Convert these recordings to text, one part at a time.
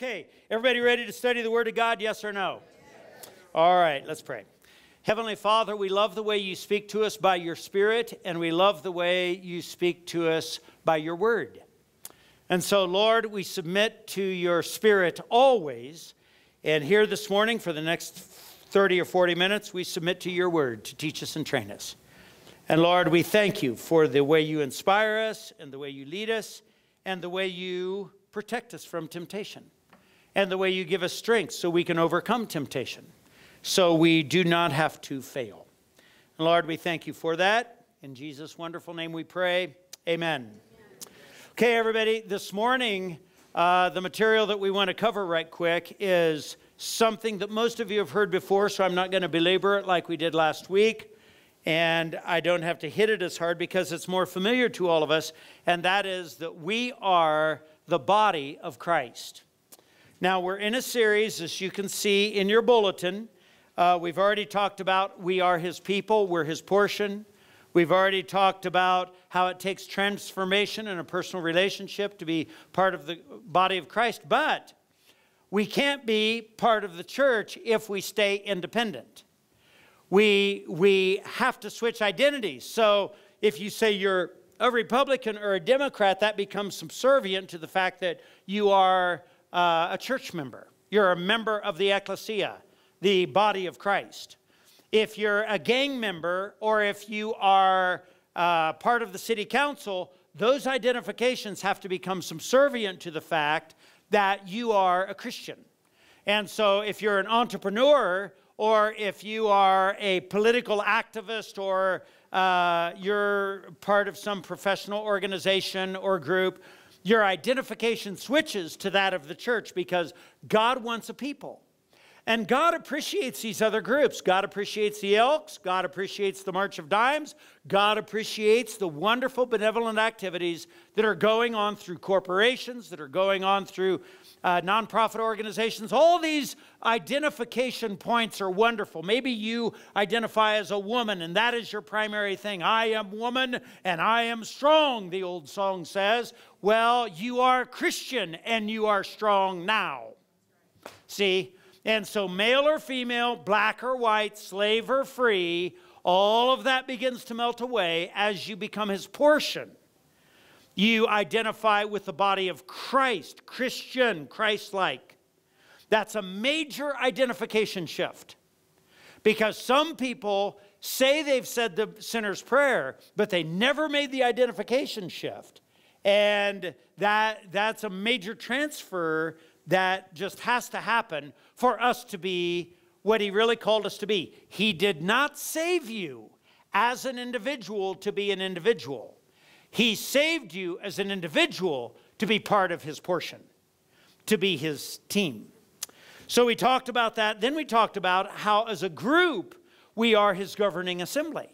Okay, everybody ready to study the Word of God? Yes or no? All right, let's pray. Heavenly Father, we love the way you speak to us by your Spirit, and we love the way you speak to us by your Word. And so, Lord, we submit to your Spirit always. And here this morning, for the next 30 or 40 minutes, we submit to your Word to teach us and train us. And Lord, we thank you for the way you inspire us, and the way you lead us, and the way you protect us from temptation, and the way you give us strength so we can overcome temptation so we do not have to fail. And Lord, we thank you for that. In Jesus' wonderful name we pray. Amen. Okay, everybody, this morning, uh, the material that we want to cover right quick is something that most of you have heard before, so I'm not going to belabor it like we did last week. And I don't have to hit it as hard because it's more familiar to all of us, and that is that we are the body of Christ. Now, we're in a series, as you can see in your bulletin, uh, we've already talked about we are his people, we're his portion. We've already talked about how it takes transformation in a personal relationship to be part of the body of Christ, but we can't be part of the church if we stay independent. We, we have to switch identities. So if you say you're a Republican or a Democrat, that becomes subservient to the fact that you are uh, a church member. You're a member of the ecclesia the body of Christ. If you're a gang member or if you are uh, part of the city council, those identifications have to become subservient to the fact that you are a Christian. And so if you're an entrepreneur or if you are a political activist or uh, you're part of some professional organization or group, your identification switches to that of the church because God wants a people. And God appreciates these other groups. God appreciates the Elks. God appreciates the March of Dimes. God appreciates the wonderful benevolent activities that are going on through corporations, that are going on through uh, nonprofit organizations. All these identification points are wonderful. Maybe you identify as a woman and that is your primary thing. I am woman and I am strong, the old song says. Well, you are Christian and you are strong now. See? And so, male or female, black or white, slave or free, all of that begins to melt away as you become his portion. You identify with the body of Christ, Christian, Christ like. That's a major identification shift. Because some people say they've said the sinner's prayer, but they never made the identification shift. And that, that's a major transfer that just has to happen for us to be what He really called us to be. He did not save you as an individual to be an individual, He saved you as an individual to be part of His portion, to be His team. So we talked about that. Then we talked about how, as a group, we are His governing assembly.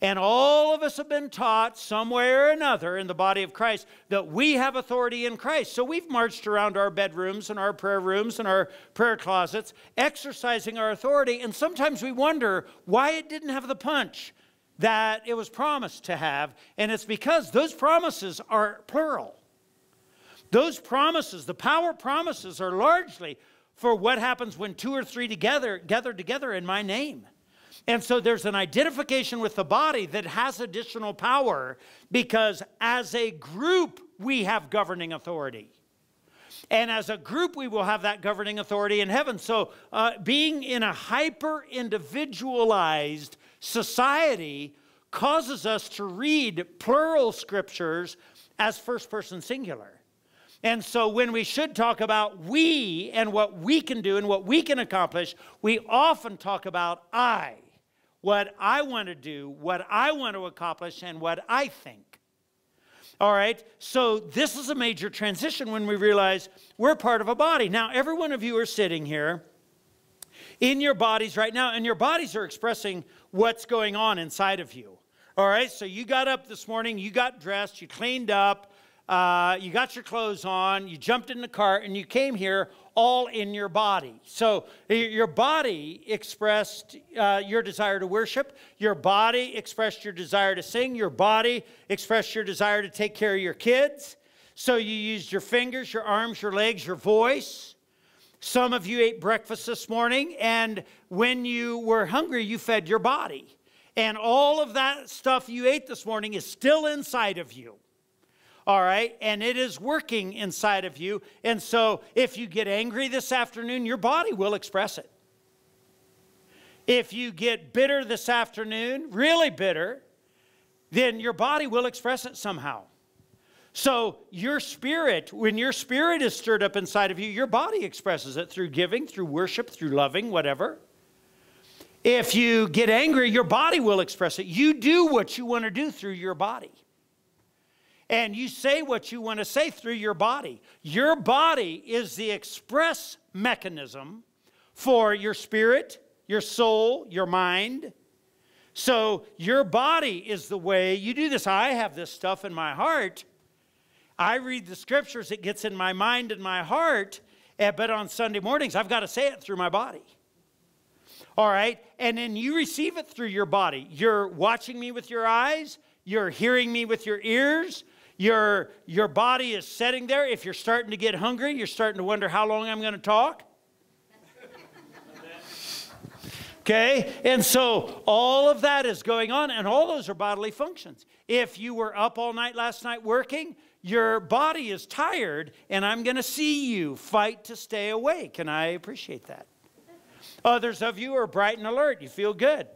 And all of us have been taught some way or another in the body of Christ that we have authority in Christ. So we've marched around our bedrooms and our prayer rooms and our prayer closets, exercising our authority. And sometimes we wonder why it didn't have the punch that it was promised to have. And it's because those promises are plural. Those promises, the power promises, are largely for what happens when two or three together gather together in my name. And so there's an identification with the body that has additional power because as a group, we have governing authority. And as a group, we will have that governing authority in heaven. So, uh, being in a hyper individualized society causes us to read plural scriptures as first person singular. And so, when we should talk about we and what we can do and what we can accomplish, we often talk about I what I want to do, what I want to accomplish, and what I think. All right, so this is a major transition when we realize we're part of a body. Now, every one of you are sitting here in your bodies right now, and your bodies are expressing what's going on inside of you. All right, so you got up this morning, you got dressed, you cleaned up, uh, you got your clothes on, you jumped in the car, and you came here all in your body. So your body expressed uh, your desire to worship, your body expressed your desire to sing, your body expressed your desire to take care of your kids. So you used your fingers, your arms, your legs, your voice. Some of you ate breakfast this morning, and when you were hungry, you fed your body. And all of that stuff you ate this morning is still inside of you. All right? And it is working inside of you. And so if you get angry this afternoon, your body will express it. If you get bitter this afternoon, really bitter, then your body will express it somehow. So, your spirit, when your spirit is stirred up inside of you, your body expresses it through giving, through worship, through loving, whatever. If you get angry, your body will express it. You do what you want to do through your body. And you say what you want to say through your body. Your body is the express mechanism for your spirit, your soul, your mind. So your body is the way you do this. I have this stuff in my heart. I read the scriptures, it gets in my mind and my heart, eh, but on Sunday mornings, I've got to say it through my body. All right? And then you receive it through your body. You're watching me with your eyes, you're hearing me with your ears, your, your body is sitting there. If you're starting to get hungry, you're starting to wonder how long I'm going to talk. Okay? And so all of that is going on, and all those are bodily functions. If you were up all night last night working, your body is tired, and I'm going to see you fight to stay awake, and I appreciate that. Others of you are bright and alert. You feel good.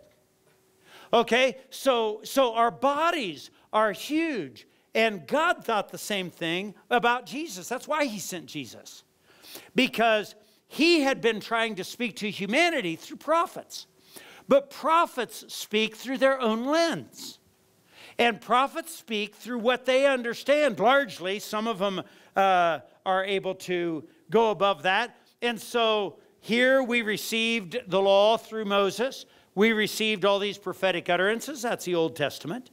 Okay? So, so our bodies are huge. And God thought the same thing about Jesus. That's why he sent Jesus. Because he had been trying to speak to humanity through prophets. But prophets speak through their own lens. And prophets speak through what they understand largely. Some of them uh, are able to go above that. And so here we received the law through Moses. We received all these prophetic utterances. That's the Old Testament.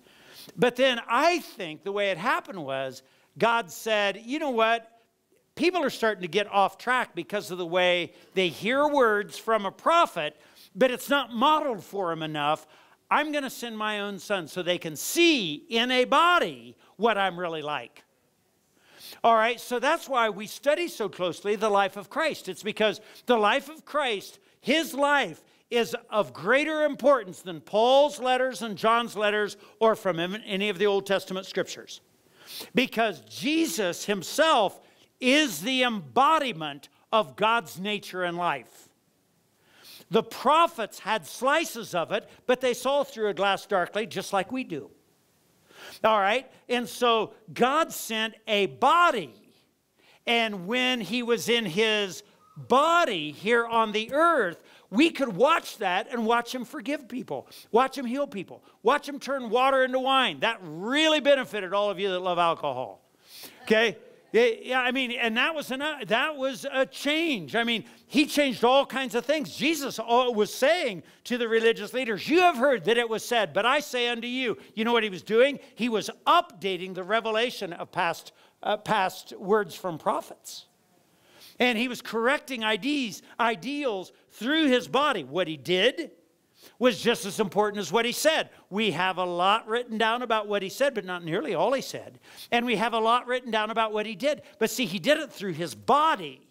But then I think the way it happened was God said, you know what? People are starting to get off track because of the way they hear words from a prophet, but it's not modeled for them enough. I'm going to send my own son so they can see in a body what I'm really like. All right, so that's why we study so closely the life of Christ. It's because the life of Christ, his life, is of greater importance than Paul's letters and John's letters or from any of the Old Testament scriptures. Because Jesus himself is the embodiment of God's nature and life. The prophets had slices of it, but they saw through a glass darkly, just like we do. All right? And so God sent a body. And when he was in his body here on the earth, we could watch that and watch him forgive people, watch him heal people, watch him turn water into wine. That really benefited all of you that love alcohol. Okay? Yeah, I mean, and that was, an, that was a change. I mean, he changed all kinds of things. Jesus was saying to the religious leaders, You have heard that it was said, but I say unto you. You know what he was doing? He was updating the revelation of past, uh, past words from prophets. And he was correcting ideas, ideals through his body. What he did was just as important as what he said. We have a lot written down about what he said, but not nearly all he said. And we have a lot written down about what he did. But see, he did it through his body.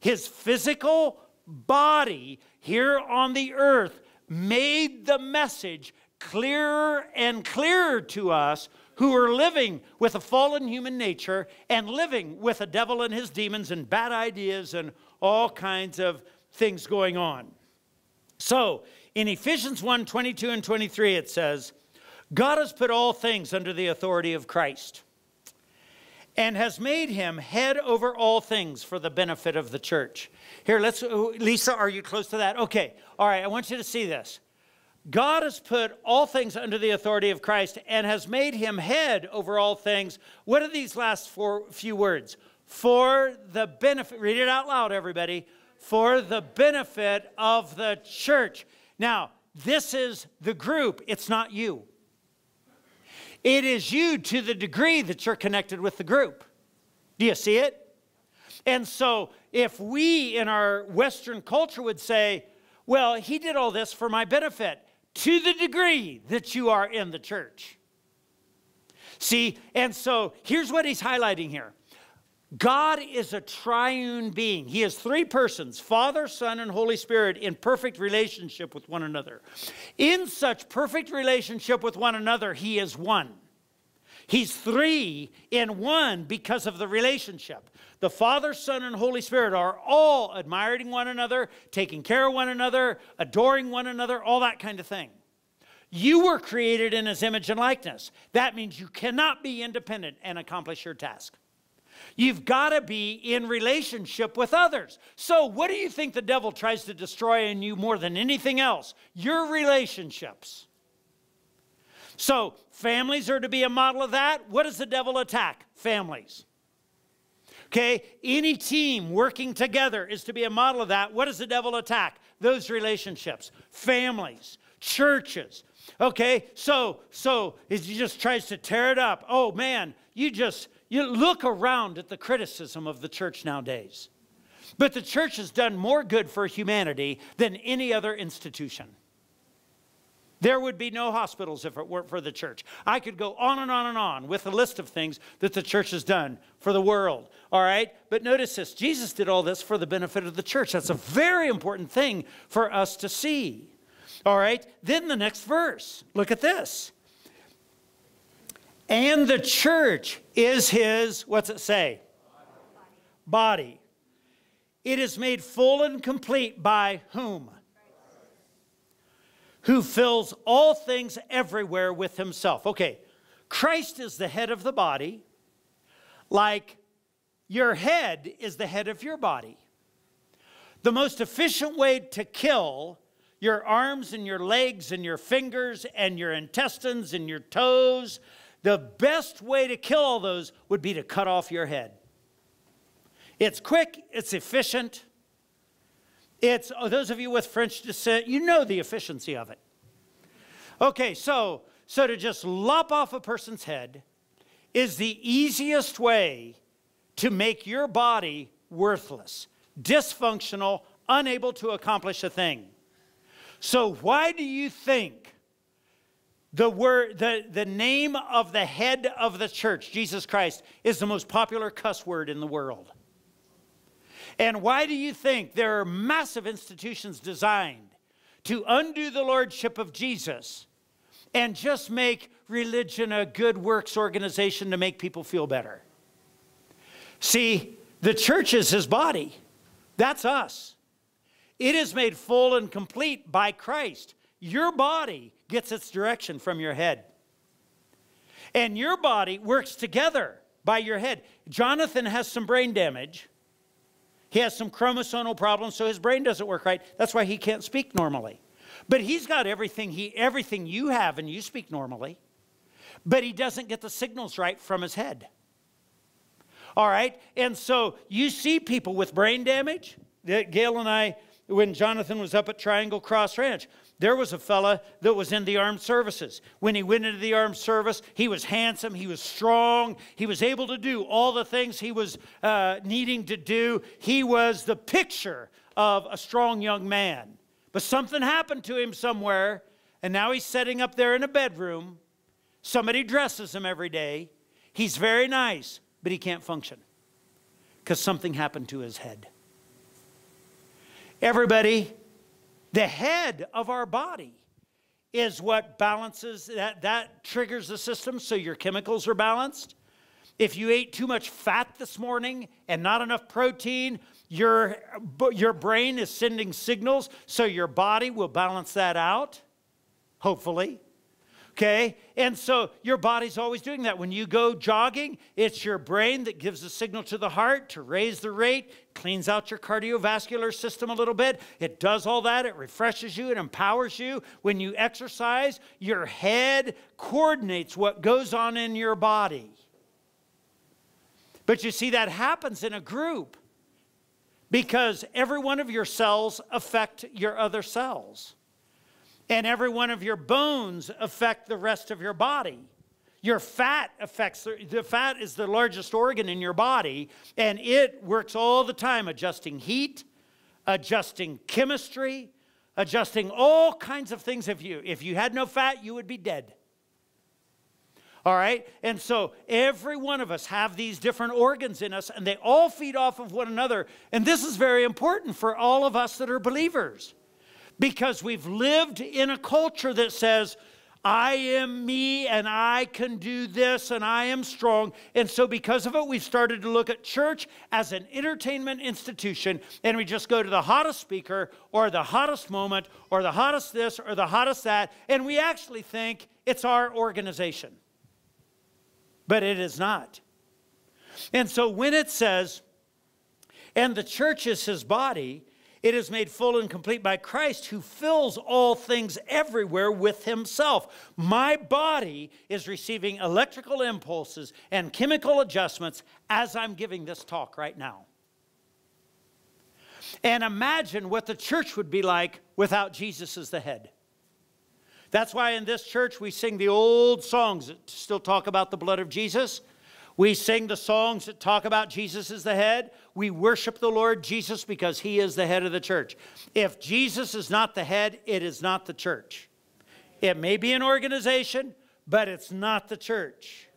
His physical body here on the earth made the message clearer and clearer to us who are living with a fallen human nature and living with a devil and his demons and bad ideas and all kinds of things going on. So, in Ephesians 1 22 and 23, it says, God has put all things under the authority of Christ and has made him head over all things for the benefit of the church. Here, let's, uh, Lisa, are you close to that? Okay, all right, I want you to see this. God has put all things under the authority of Christ and has made him head over all things. What are these last four few words? For the benefit, read it out loud, everybody. For the benefit of the church. Now, this is the group, it's not you. It is you to the degree that you're connected with the group. Do you see it? And so, if we in our Western culture would say, well, he did all this for my benefit, to the degree that you are in the church. See, and so here's what he's highlighting here God is a triune being. He has three persons Father, Son, and Holy Spirit in perfect relationship with one another. In such perfect relationship with one another, He is one. He's three in one because of the relationship. The Father, Son, and Holy Spirit are all admiring one another, taking care of one another, adoring one another, all that kind of thing. You were created in His image and likeness. That means you cannot be independent and accomplish your task. You've got to be in relationship with others. So, what do you think the devil tries to destroy in you more than anything else? Your relationships. So, families are to be a model of that. What does the devil attack? Families. Okay, any team working together is to be a model of that. What does the devil attack? Those relationships, families, churches. Okay, so so he just tries to tear it up. Oh man, you just you look around at the criticism of the church nowadays. But the church has done more good for humanity than any other institution. There would be no hospitals if it weren't for the church. I could go on and on and on with a list of things that the church has done for the world. All right? But notice this Jesus did all this for the benefit of the church. That's a very important thing for us to see. All right? Then the next verse. Look at this. And the church is his, what's it say? Body. It is made full and complete by whom? Who fills all things everywhere with himself. Okay, Christ is the head of the body, like your head is the head of your body. The most efficient way to kill your arms and your legs and your fingers and your intestines and your toes the best way to kill all those would be to cut off your head. It's quick, it's efficient. It's oh, those of you with French descent, you know the efficiency of it. Okay, so so to just lop off a person's head is the easiest way to make your body worthless, dysfunctional, unable to accomplish a thing. So why do you think the word the, the name of the head of the church jesus christ is the most popular cuss word in the world. And why do you think there are massive institutions designed to undo the lordship of jesus and just make religion a good works organization to make people feel better? See the church is his body. That's us. It is made full and complete by christ. Your body gets its direction from your head. And your body works together by your head. Jonathan has some brain damage. He has some chromosomal problems, so his brain doesn't work right. That's why he can't speak normally. But he's got everything he everything you have and you speak normally. But he doesn't get the signals right from his head. All right? And so you see people with brain damage. Gail and I, when Jonathan was up at Triangle Cross Ranch, there was a fella that was in the armed services. When he went into the armed service, he was handsome, he was strong, he was able to do all the things he was uh, needing to do. He was the picture of a strong young man. But something happened to him somewhere, and now he's sitting up there in a bedroom. Somebody dresses him every day. He's very nice, but he can't function because something happened to his head. Everybody, the head of our body is what balances that, that triggers the system so your chemicals are balanced. If you ate too much fat this morning and not enough protein, your, your brain is sending signals so your body will balance that out, hopefully. Okay? And so your body's always doing that. When you go jogging, it's your brain that gives a signal to the heart to raise the rate, cleans out your cardiovascular system a little bit. It does all that. It refreshes you, it empowers you. When you exercise, your head coordinates what goes on in your body. But you see, that happens in a group because every one of your cells affect your other cells and every one of your bones affect the rest of your body. Your fat affects, the fat is the largest organ in your body, and it works all the time adjusting heat, adjusting chemistry, adjusting all kinds of things. If you, if you had no fat, you would be dead. All right? And so every one of us have these different organs in us and they all feed off of one another. And this is very important for all of us that are believers because we've lived in a culture that says, I am me and I can do this and I am strong. And so, because of it, we've started to look at church as an entertainment institution and we just go to the hottest speaker or the hottest moment or the hottest this or the hottest that. And we actually think it's our organization but it is not. And so when it says, and the church is his body, it is made full and complete by Christ who fills all things everywhere with himself. My body is receiving electrical impulses and chemical adjustments as I'm giving this talk right now. And imagine what the church would be like without Jesus as the head. That's why in this church we sing the old songs that still talk about the blood of Jesus. We sing the songs that talk about Jesus as the head. We worship the Lord Jesus because he is the head of the church. If Jesus is not the head, it is not the church. It may be an organization, but it's not the church.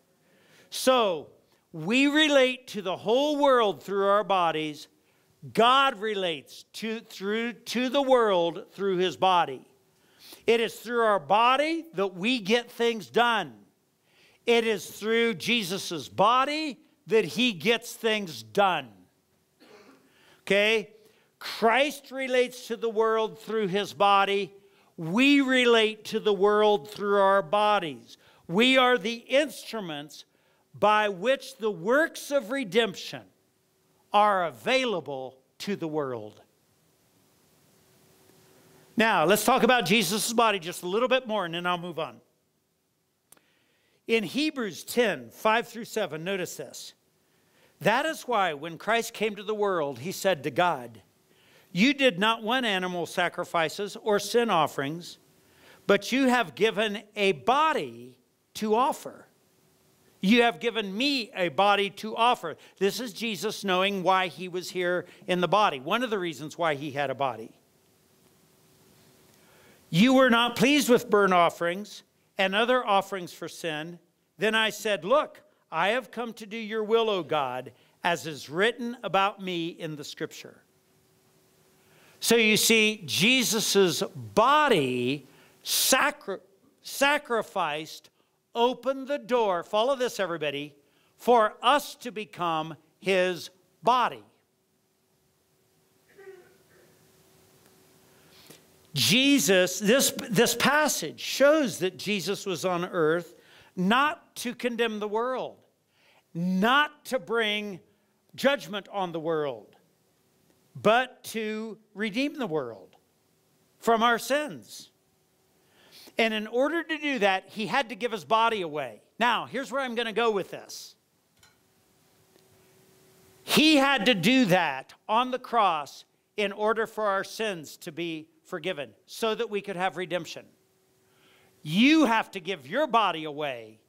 So we relate to the whole world through our bodies. God relates to, through, to the world through his body. It is through our body that we get things done. It is through Jesus' body that he gets things done. Okay? Christ relates to the world through his body. We relate to the world through our bodies. We are the instruments by which the works of redemption are available to the world. Now, let's talk about Jesus' body just a little bit more and then I'll move on. In Hebrews 10 5 through 7, notice this. That is why when Christ came to the world, he said to God, You did not want animal sacrifices or sin offerings, but you have given a body to offer. You have given me a body to offer. This is Jesus knowing why he was here in the body. One of the reasons why he had a body. You were not pleased with burnt offerings and other offerings for sin. Then I said, Look, I have come to do your will, O God, as is written about me in the scripture. So you see, Jesus' body sacri- sacrificed opened the door, follow this, everybody, for us to become his body. Jesus, this, this passage shows that Jesus was on earth not to condemn the world, not to bring judgment on the world, but to redeem the world from our sins. And in order to do that, he had to give his body away. Now, here's where I'm going to go with this. He had to do that on the cross in order for our sins to be forgiven so that we could have redemption. You have to give your body away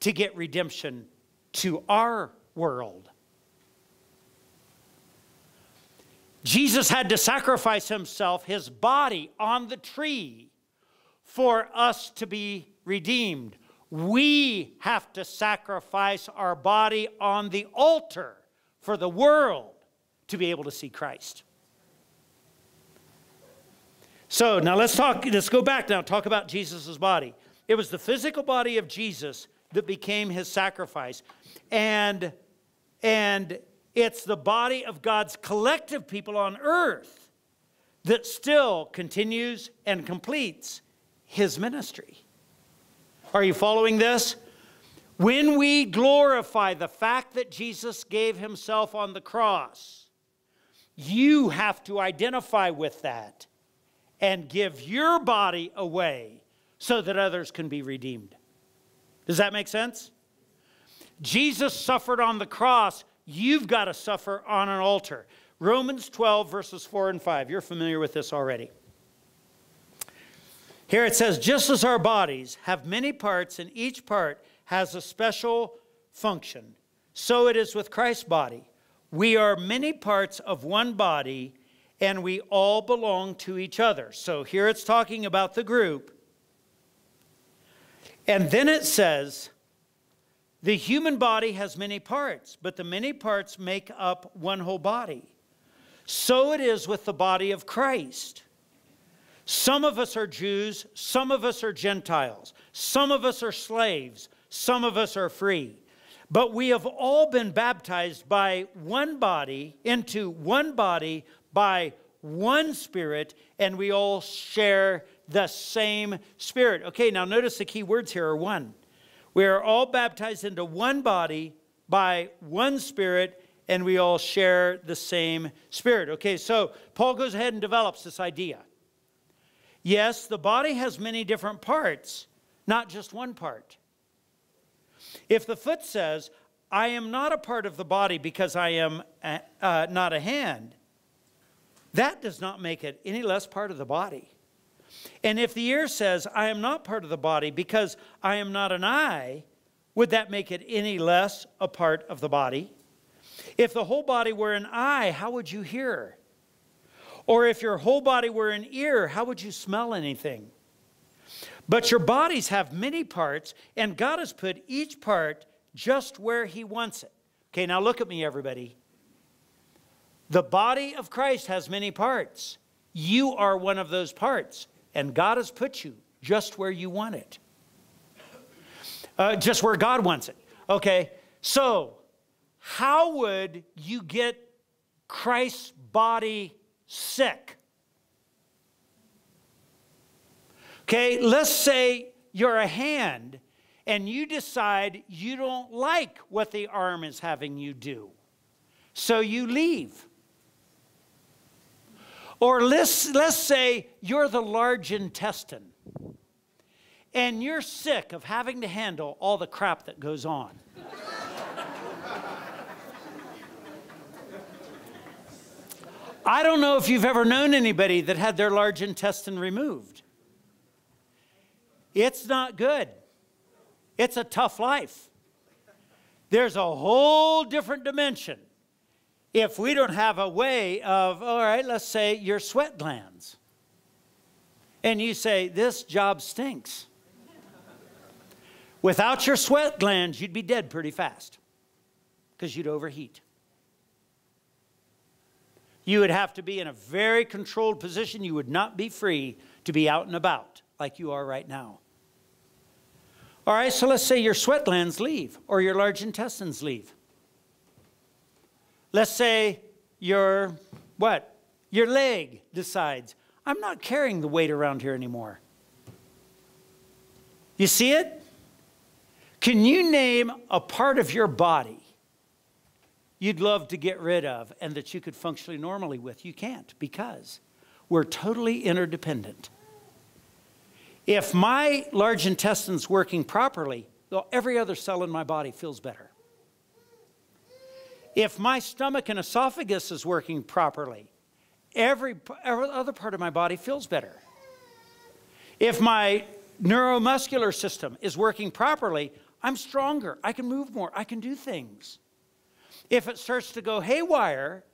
to get redemption to our world. Jesus had to sacrifice himself, his body, on the tree for us to be redeemed. We have to sacrifice our body on the altar for the world to be able to see Christ. So now let's talk, let's go back now, talk about Jesus' body. It was the physical body of Jesus that became his sacrifice. And, and it's the body of God's collective people on earth that still continues and completes his ministry. Are you following this? When we glorify the fact that Jesus gave himself on the cross, you have to identify with that and give your body away so that others can be redeemed. Does that make sense? Jesus suffered on the cross. You've got to suffer on an altar. Romans 12, verses 4 and 5. You're familiar with this already. Here it says, just as our bodies have many parts and each part has a special function, so it is with Christ's body. We are many parts of one body and we all belong to each other. So here it's talking about the group. And then it says, The human body has many parts, but the many parts make up one whole body. So it is with the body of Christ. Some of us are Jews, some of us are Gentiles, some of us are slaves, some of us are free. But we have all been baptized by one body into one body by one spirit, and we all share the same spirit. Okay, now notice the key words here are one. We are all baptized into one body by one spirit, and we all share the same spirit. Okay, so Paul goes ahead and develops this idea. Yes, the body has many different parts, not just one part. If the foot says, I am not a part of the body because I am a, uh, not a hand, that does not make it any less part of the body. And if the ear says, I am not part of the body because I am not an eye, would that make it any less a part of the body? If the whole body were an eye, how would you hear? Or if your whole body were an ear, how would you smell anything? But your bodies have many parts, and God has put each part just where He wants it. Okay, now look at me, everybody. The body of Christ has many parts. You are one of those parts, and God has put you just where you want it. Uh, just where God wants it. Okay, so how would you get Christ's body sick? Okay, let's say you're a hand and you decide you don't like what the arm is having you do. So you leave. Or let's, let's say you're the large intestine and you're sick of having to handle all the crap that goes on. I don't know if you've ever known anybody that had their large intestine removed. It's not good. It's a tough life. There's a whole different dimension if we don't have a way of, all right, let's say your sweat glands, and you say, this job stinks. Without your sweat glands, you'd be dead pretty fast because you'd overheat. You would have to be in a very controlled position. You would not be free to be out and about like you are right now. All right, so let's say your sweat glands leave or your large intestines leave. Let's say your what? Your leg decides, I'm not carrying the weight around here anymore. You see it? Can you name a part of your body you'd love to get rid of and that you could functionally normally with? You can't because we're totally interdependent. If my large intestine's working properly, every other cell in my body feels better. If my stomach and esophagus is working properly, every, every other part of my body feels better. If my neuromuscular system is working properly, I'm stronger. I can move more. I can do things. If it starts to go haywire,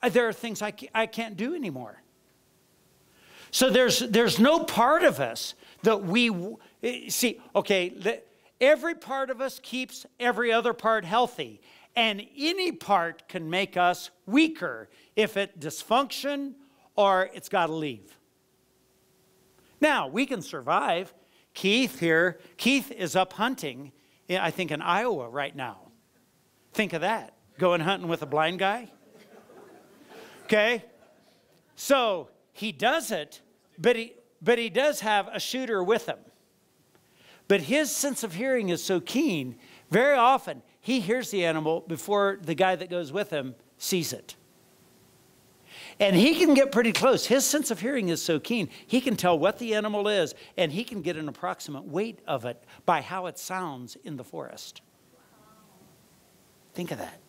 uh, there are things I, I can't do anymore. So there's, there's no part of us that we eh, see, okay, every part of us keeps every other part healthy and any part can make us weaker if it dysfunction or it's got to leave. Now, we can survive. Keith here, Keith is up hunting, eh, I think in Iowa right now. Think of that. Going hunting with a blind guy. Okay? So he does it, but he, but he does have a shooter with him. But his sense of hearing is so keen, very often he hears the animal before the guy that goes with him sees it. And he can get pretty close. His sense of hearing is so keen, he can tell what the animal is, and he can get an approximate weight of it by how it sounds in the forest. Think of that.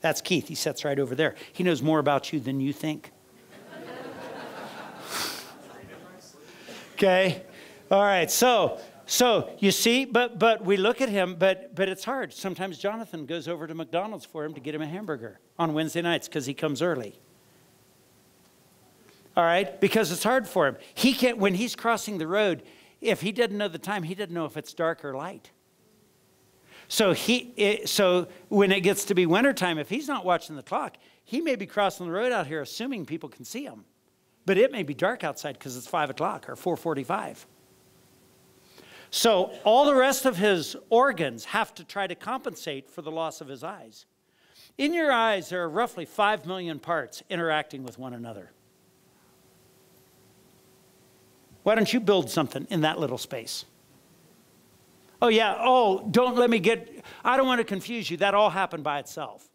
That's Keith. He sits right over there. He knows more about you than you think. okay? All right, so so you see, but but we look at him, but but it's hard. Sometimes Jonathan goes over to McDonald's for him to get him a hamburger on Wednesday nights because he comes early. All right, because it's hard for him. He can't when he's crossing the road. If he doesn't know the time, he doesn't know if it's dark or light. So he, it, so when it gets to be wintertime, if he's not watching the clock, he may be crossing the road out here, assuming people can see him. But it may be dark outside because it's five o'clock or 4:45. So all the rest of his organs have to try to compensate for the loss of his eyes. In your eyes, there are roughly five million parts interacting with one another. Why don't you build something in that little space? Oh, yeah, oh, don't let me get, I don't want to confuse you. That all happened by itself.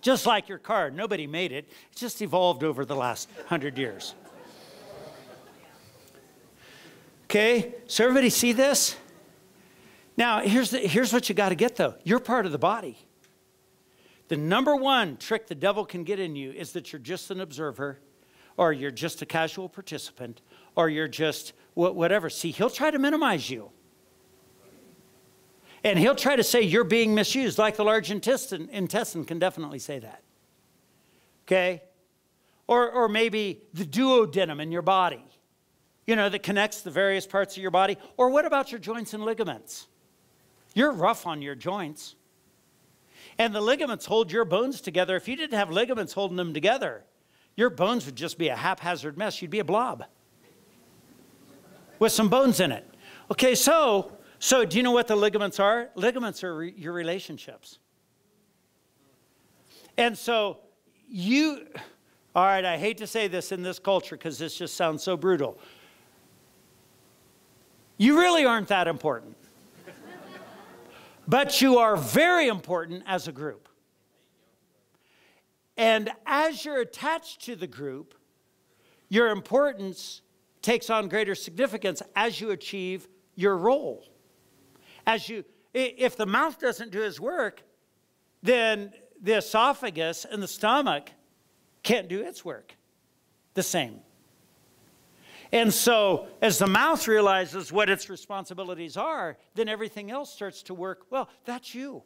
Just like your car, nobody made it. It just evolved over the last hundred years. Okay, so everybody see this? Now, here's, the, here's what you got to get though you're part of the body. The number one trick the devil can get in you is that you're just an observer, or you're just a casual participant, or you're just whatever. See, he'll try to minimize you. And he'll try to say you're being misused, like the large intestine, intestine can definitely say that. Okay? Or, or maybe the duodenum in your body, you know, that connects the various parts of your body. Or what about your joints and ligaments? You're rough on your joints. And the ligaments hold your bones together. If you didn't have ligaments holding them together, your bones would just be a haphazard mess. You'd be a blob with some bones in it. Okay, so so do you know what the ligaments are? Ligaments are re your relationships. And so you all right, I hate to say this in this culture because this just sounds so brutal. You really aren't that important. but you are very important as a group. And as you're attached to the group, your importance takes on greater significance as you achieve your role. As you, if the mouth doesn't do its work, then the esophagus and the stomach can't do its work the same. And so, as the mouth realizes what its responsibilities are, then everything else starts to work. Well, that's you.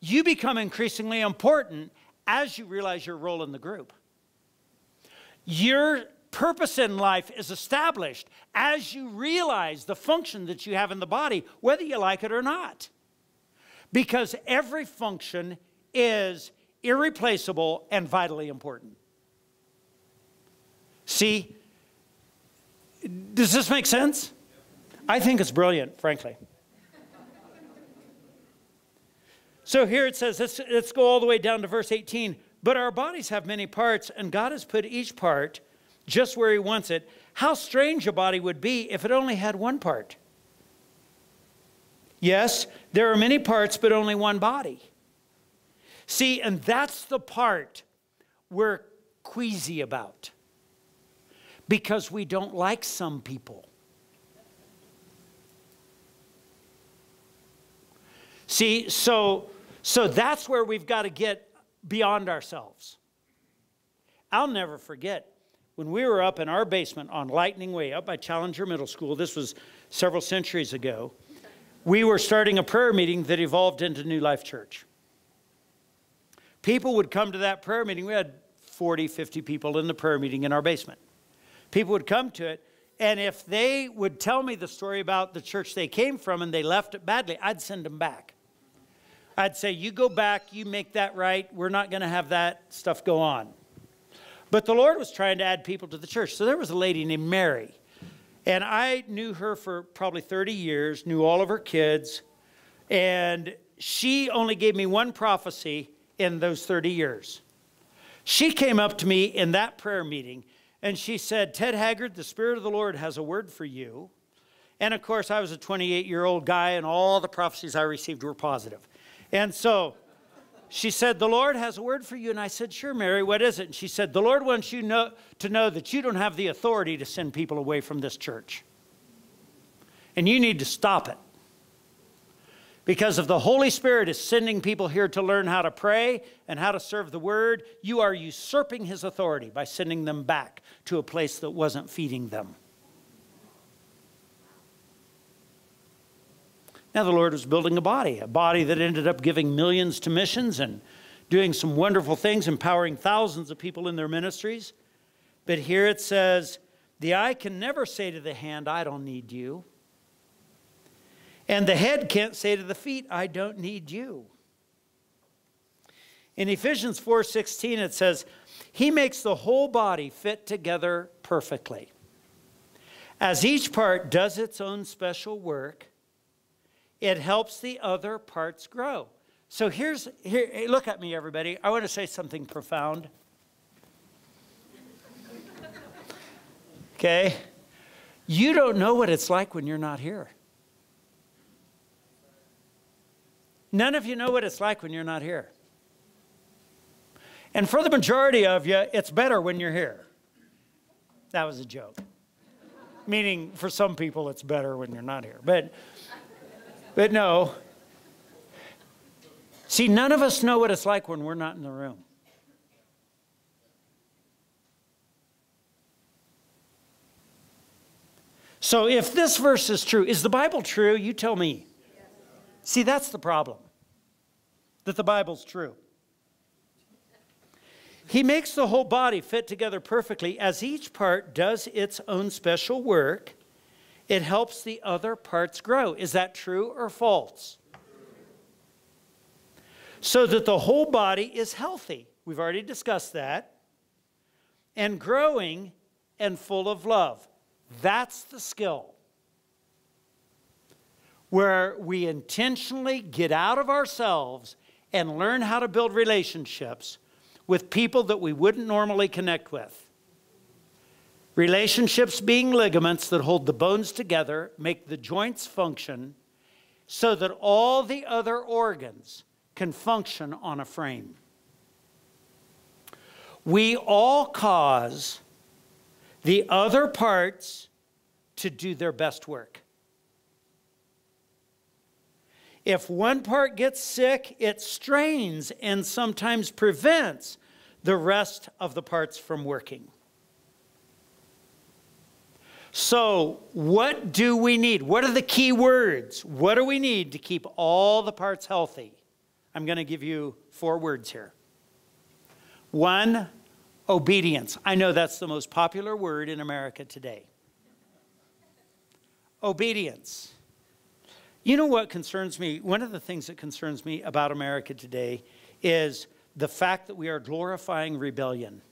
You become increasingly important as you realize your role in the group. Your purpose in life is established as you realize the function that you have in the body, whether you like it or not. Because every function is irreplaceable and vitally important. See, does this make sense? I think it's brilliant, frankly. So here it says, let's, let's go all the way down to verse 18. But our bodies have many parts, and God has put each part just where He wants it. How strange a body would be if it only had one part. Yes, there are many parts, but only one body. See, and that's the part we're queasy about because we don't like some people. See, so so that's where we've got to get beyond ourselves. I'll never forget when we were up in our basement on Lightning Way, up by Challenger Middle School, this was several centuries ago, we were starting a prayer meeting that evolved into New Life Church. People would come to that prayer meeting. We had 40, 50 people in the prayer meeting in our basement. People would come to it, and if they would tell me the story about the church they came from and they left it badly, I'd send them back. I'd say, You go back, you make that right. We're not going to have that stuff go on. But the Lord was trying to add people to the church. So there was a lady named Mary. And I knew her for probably 30 years, knew all of her kids. And she only gave me one prophecy in those 30 years. She came up to me in that prayer meeting and she said, Ted Haggard, the Spirit of the Lord has a word for you. And of course, I was a 28 year old guy, and all the prophecies I received were positive. And so she said, The Lord has a word for you. And I said, Sure, Mary, what is it? And she said, The Lord wants you know, to know that you don't have the authority to send people away from this church. And you need to stop it. Because if the Holy Spirit is sending people here to learn how to pray and how to serve the word, you are usurping his authority by sending them back to a place that wasn't feeding them. Now, the Lord was building a body, a body that ended up giving millions to missions and doing some wonderful things, empowering thousands of people in their ministries. But here it says, the eye can never say to the hand, I don't need you. And the head can't say to the feet, I don't need you. In Ephesians 4:16 it says, "He makes the whole body fit together perfectly. As each part does its own special work, it helps the other parts grow." So here's here look at me everybody. I want to say something profound. Okay? You don't know what it's like when you're not here. None of you know what it's like when you're not here. And for the majority of you, it's better when you're here. That was a joke. Meaning, for some people, it's better when you're not here. But, but no. See, none of us know what it's like when we're not in the room. So, if this verse is true, is the Bible true? You tell me. See, that's the problem that the Bible's true. He makes the whole body fit together perfectly. As each part does its own special work, it helps the other parts grow. Is that true or false? So that the whole body is healthy. We've already discussed that. And growing and full of love. That's the skill. Where we intentionally get out of ourselves and learn how to build relationships with people that we wouldn't normally connect with. Relationships being ligaments that hold the bones together, make the joints function so that all the other organs can function on a frame. We all cause the other parts to do their best work. If one part gets sick, it strains and sometimes prevents the rest of the parts from working. So, what do we need? What are the key words? What do we need to keep all the parts healthy? I'm going to give you four words here. One, obedience. I know that's the most popular word in America today. Obedience. You know what concerns me? One of the things that concerns me about America today is the fact that we are glorifying rebellion.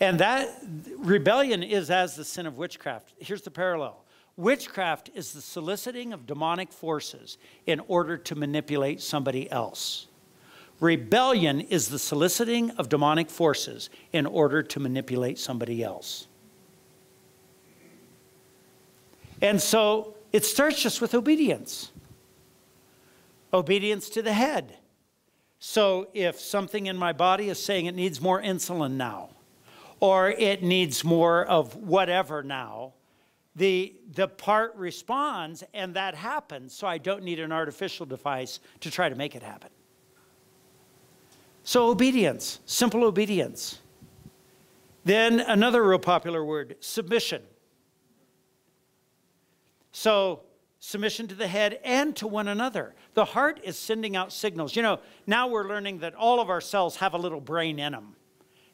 And that rebellion is as the sin of witchcraft. Here's the parallel witchcraft is the soliciting of demonic forces in order to manipulate somebody else. Rebellion is the soliciting of demonic forces in order to manipulate somebody else. And so it starts just with obedience obedience to the head. So if something in my body is saying it needs more insulin now, or it needs more of whatever now, the, the part responds and that happens, so I don't need an artificial device to try to make it happen. So, obedience, simple obedience. Then another real popular word submission. So, submission to the head and to one another. The heart is sending out signals. You know, now we're learning that all of our cells have a little brain in them,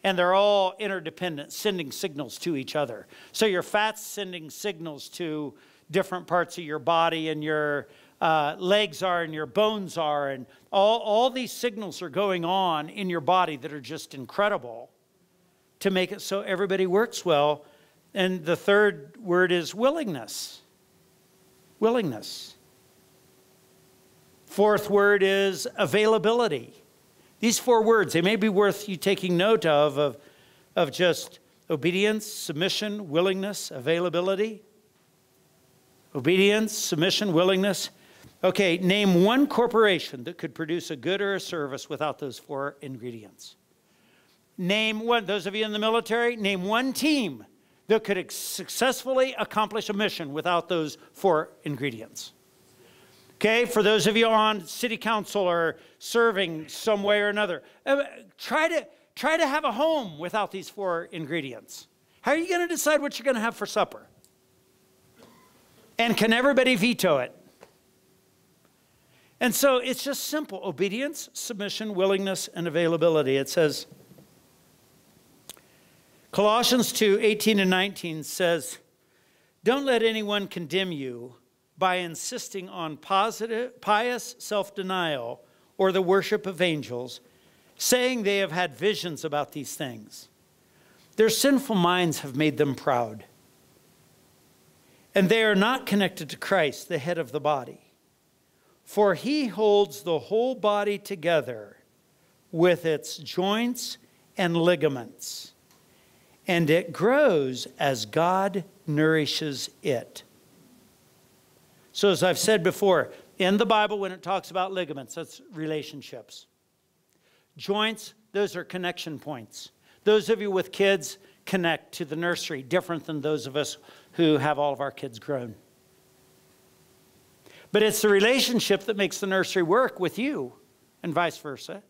and they're all interdependent, sending signals to each other. So, your fat's sending signals to different parts of your body, and your uh, legs are, and your bones are, and all, all these signals are going on in your body that are just incredible to make it so everybody works well. And the third word is willingness willingness. Fourth word is availability. These four words, they may be worth you taking note of, of, of just obedience, submission, willingness, availability. Obedience, submission, willingness. Okay, name one corporation that could produce a good or a service without those four ingredients. Name one, those of you in the military, name one team that could successfully accomplish a mission without those four ingredients. Okay, for those of you on city council or serving some way or another, uh, try to, try to have a home without these four ingredients. How are you going to decide what you're going to have for supper? And can everybody veto it? And so it's just simple obedience, submission, willingness, and availability. It says, Colossians 2 18 and 19 says, Don't let anyone condemn you by insisting on positive, pious self denial or the worship of angels, saying they have had visions about these things. Their sinful minds have made them proud. And they are not connected to Christ, the head of the body. For he holds the whole body together with its joints and ligaments, and it grows as God nourishes it. So, as I've said before, in the Bible, when it talks about ligaments, that's relationships. Joints, those are connection points. Those of you with kids connect to the nursery, different than those of us who have all of our kids grown. But it's the relationship that makes the nursery work with you, and vice versa.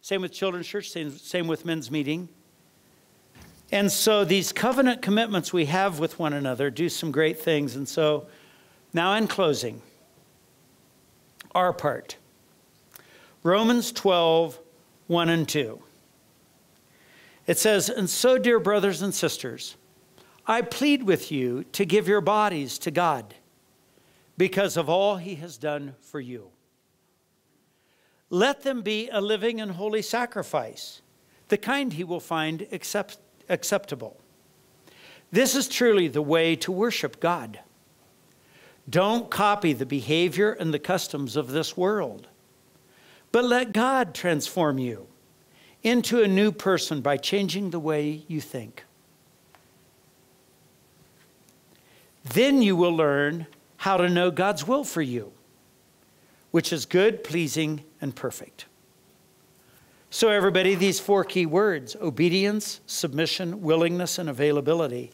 Same with children's church, same, same with men's meeting. And so these covenant commitments we have with one another do some great things. And so now, in closing, our part Romans 12, 1 and 2. It says, And so, dear brothers and sisters, I plead with you to give your bodies to God because of all he has done for you. Let them be a living and holy sacrifice, the kind he will find accept, acceptable. This is truly the way to worship God. Don't copy the behavior and the customs of this world, but let God transform you into a new person by changing the way you think. Then you will learn how to know God's will for you, which is good, pleasing, and perfect. So, everybody, these four key words obedience, submission, willingness, and availability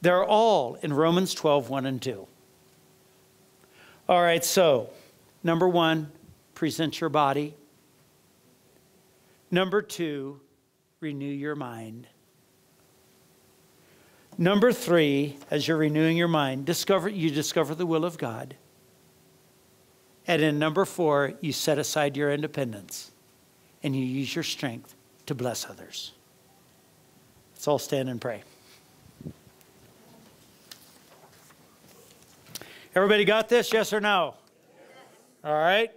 they're all in Romans 12 1 and 2. All right, so number one, present your body. Number two, renew your mind. Number three, as you're renewing your mind, discover you discover the will of God. And in number four, you set aside your independence and you use your strength to bless others. Let's all stand and pray. Everybody got this? Yes or no? All right.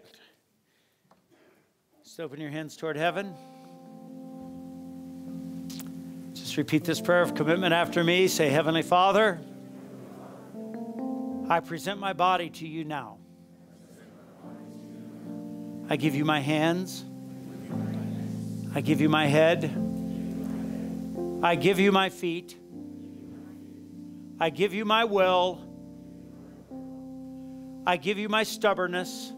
Just open your hands toward heaven. Just repeat this prayer of commitment after me. Say, Heavenly Father, I present my body to you now. I give you my hands. I give you my head. I give you my feet. I give you my will. I give you my stubbornness.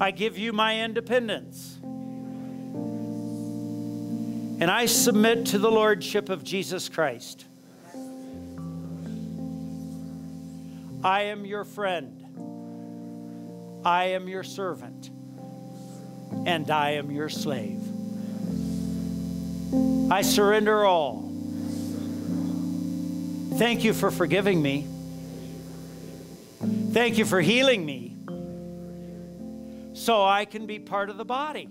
I give you my independence. And I submit to the Lordship of Jesus Christ. I am your friend. I am your servant. And I am your slave. I surrender all. Thank you for forgiving me. Thank you for healing me so I can be part of the body,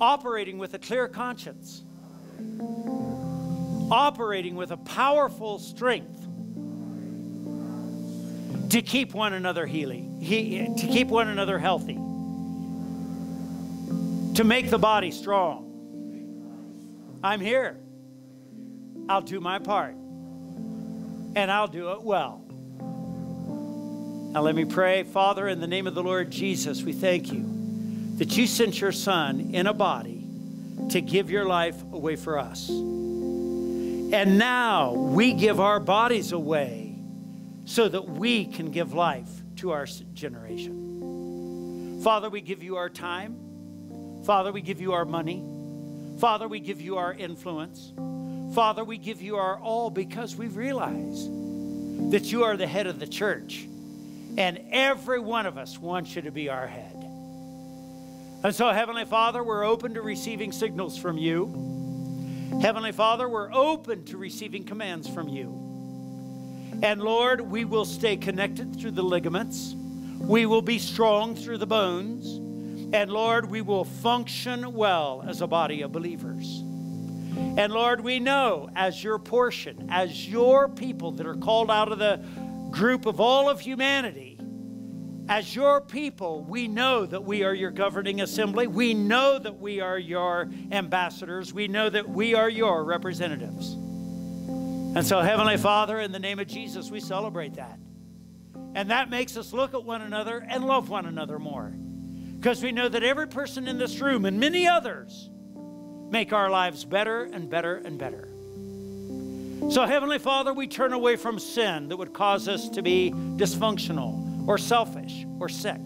operating with a clear conscience, operating with a powerful strength to keep one another healing, to keep one another healthy, to make the body strong. I'm here. I'll do my part, and I'll do it well. Now, let me pray. Father, in the name of the Lord Jesus, we thank you that you sent your Son in a body to give your life away for us. And now we give our bodies away so that we can give life to our generation. Father, we give you our time. Father, we give you our money. Father, we give you our influence. Father, we give you our all because we realize that you are the head of the church and every one of us wants you to be our head. And so, Heavenly Father, we're open to receiving signals from you. Heavenly Father, we're open to receiving commands from you. And Lord, we will stay connected through the ligaments. We will be strong through the bones. And Lord, we will function well as a body of believers. And Lord, we know as your portion, as your people that are called out of the group of all of humanity. As your people, we know that we are your governing assembly. We know that we are your ambassadors. We know that we are your representatives. And so, Heavenly Father, in the name of Jesus, we celebrate that. And that makes us look at one another and love one another more. Because we know that every person in this room and many others make our lives better and better and better. So, Heavenly Father, we turn away from sin that would cause us to be dysfunctional or selfish or sick.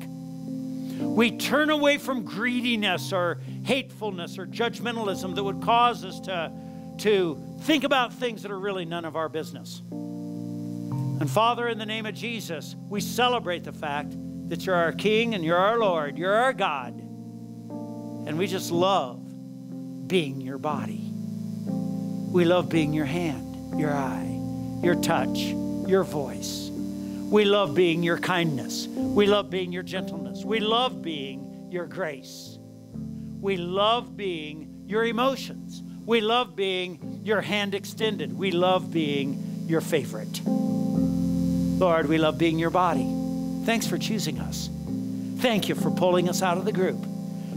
We turn away from greediness or hatefulness or judgmentalism that would cause us to, to think about things that are really none of our business. And Father, in the name of Jesus, we celebrate the fact that you're our King and you're our Lord, you're our God. And we just love being your body. We love being your hand your eye, your touch, your voice. We love being your kindness. We love being your gentleness. We love being your grace. We love being your emotions. We love being your hand extended. We love being your favorite. Lord, we love being your body. Thanks for choosing us. Thank you for pulling us out of the group.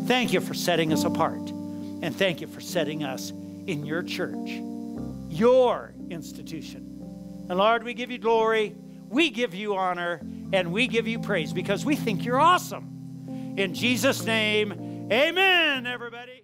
Thank you for setting us apart. And thank you for setting us in your church, your institution. And Lord, we give you glory, we give you honor, and we give you praise because we think you're awesome. In Jesus' name, amen, everybody.